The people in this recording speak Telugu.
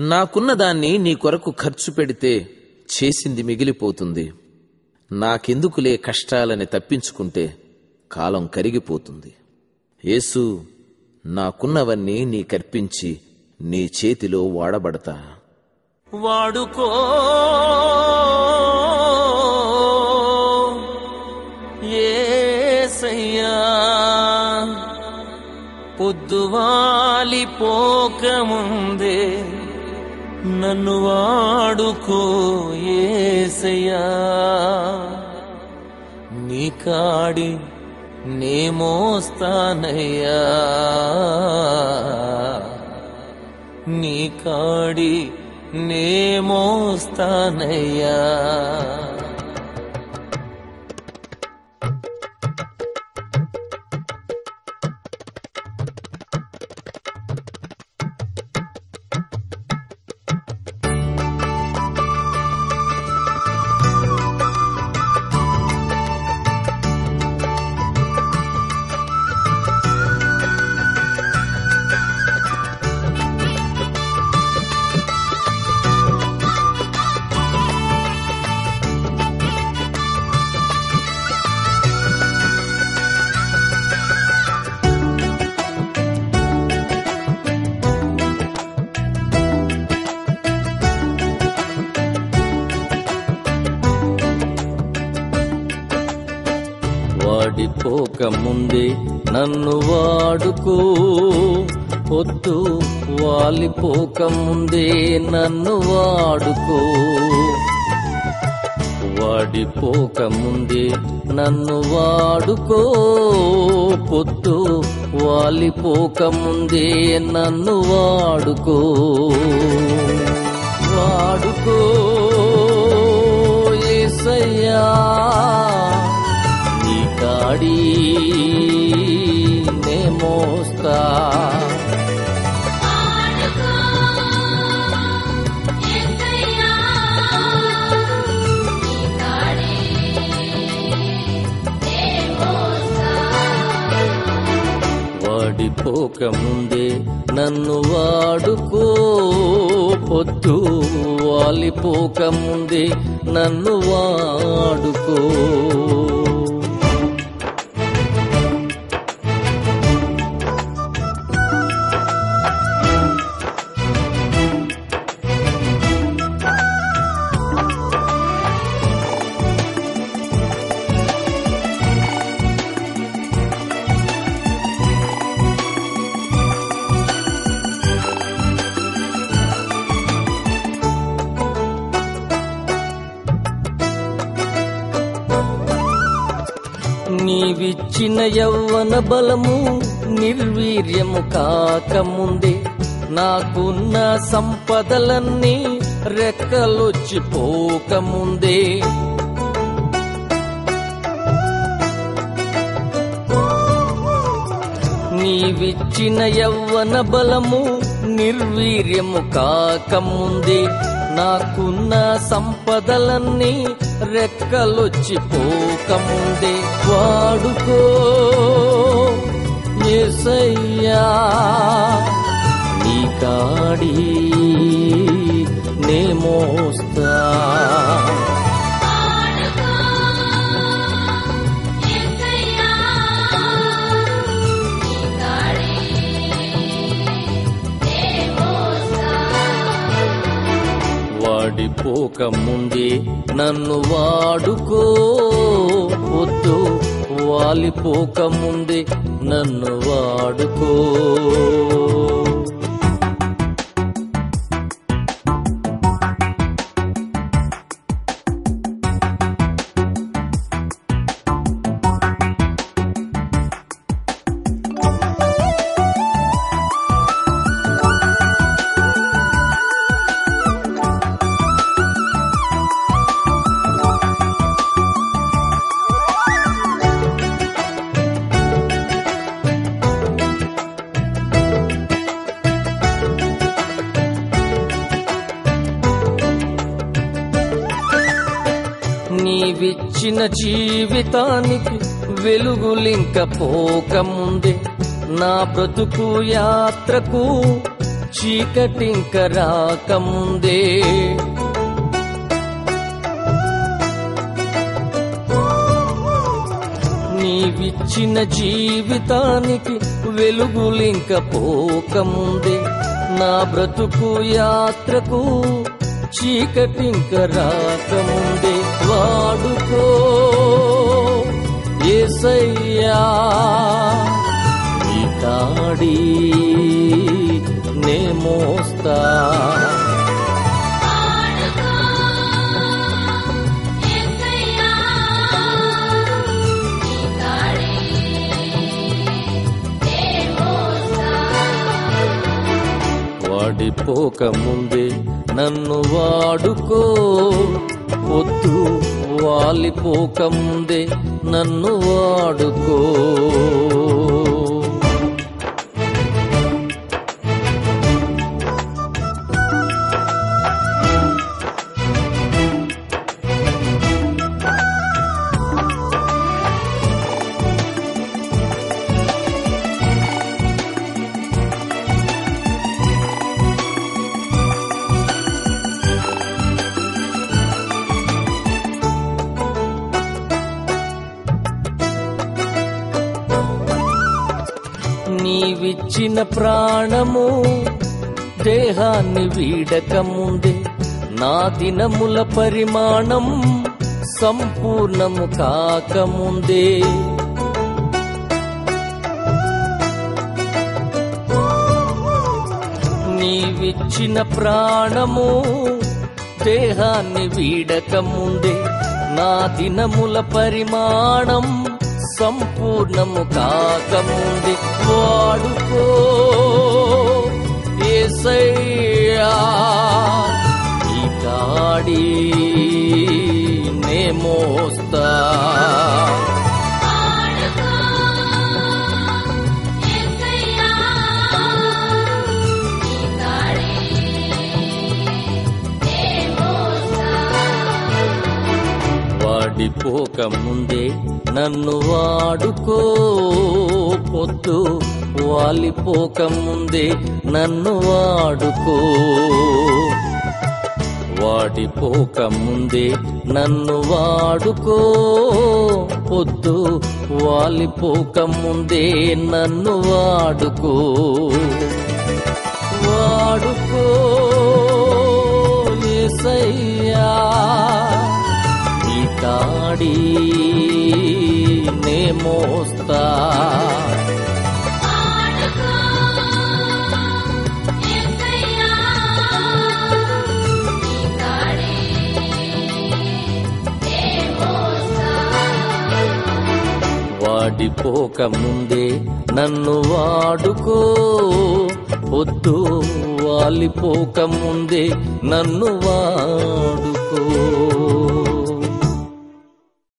నాకున్న దాన్ని నీ కొరకు ఖర్చు పెడితే చేసింది మిగిలిపోతుంది. నాకెందుకులే కష్టాలని తప్పించుకుంటే కాలం కరిగిపోతుంది. యేసు నాకున్నవన్నీ నీ కర్పించి నీ చేతిలో వాడబడతా. వాడుకో. ఏసయ్యా పొద్దువాలి పోకముందే నన్ను వాడుకో ఏసయ్యా. నీ కాడి నే మోస్తానయ్యా. నీ కాడి నే మోస్తానయ్యా. వాడిపోక ముందే నన్ను వాడుకో. పొద్దు వాలిపోక ముందే నన్ను వాడుకో. వాడిపోక ముందే నన్ను వాడుకో. పొద్దు వాలిపోక ముందే నన్ను వాడుకో. వాడుకో. పోకముందే నన్ను వాడుకో. పొద్దు వాలిపోకముందే నన్ను వాడుకో. నీవిచ్చిన యవ్వన బలము నిర్వీర్యము కాకముందే. నాకున్న సంపదలన్నీ రెక్కలొచ్చిపోకముందే నీవిచ్చిన యవ్వన బలము నిర్వీర్యము కాకముందే. నాకున్న సంపదలన్నీ రెక్కలొచ్చిపో ఇక ముందే వాడుకో. ఎసయ్యా నీ కాడి నే మోస్తా. వాడిపోక ముందే నన్ను వాడుకో. వద్దు వాలిపోక ముందే నన్ను వాడుకో. నీవిచ్చిన జీవితానికి వెలుగులింక పోకముందే నా బ్రతుకు యాత్రకు చీకటింక రాకముందే నీవిచ్చిన జీవితానికి వెలుగులింక పోకముందే నా బ్రతుకు యాత్రకు చీకటింక రాకముందే వాడుకో. ఏసయ్యా నీ కాడి నే మోస్తా. పోకముందే ముందే నన్ను వాడుకో. పొద్దు వాలిపోక ముందే నన్ను వాడుకో. నీవిచ్చిన ప్రాణము దేహాన్ని వీడక ముందే నా దినముల పరిమాణం సంపూర్ణము కాకముందే. నీవిచ్చిన ప్రాణము దేహాన్ని వీడక ముందే నా దినముల పరిమాణం సంపూర్ణము కాకముంది వాడుకో. ఏసయ్యా ఈ కాడి వాడిపోక ముందే నన్ను వాడుకో పొద్దు వాలిపోక ముందే నన్ను వాడుకో. వాడిపోక ముందే నన్ను వాడుకో పొద్దు వాలిపోక ముందే నన్ను వాడుకో. వాడుకో. కాడి నే మోస్తా. వాడిపోక ముందే నన్ను వాడుకో. వద్దు వాలిపోక ముందే నన్ను వాడుకో.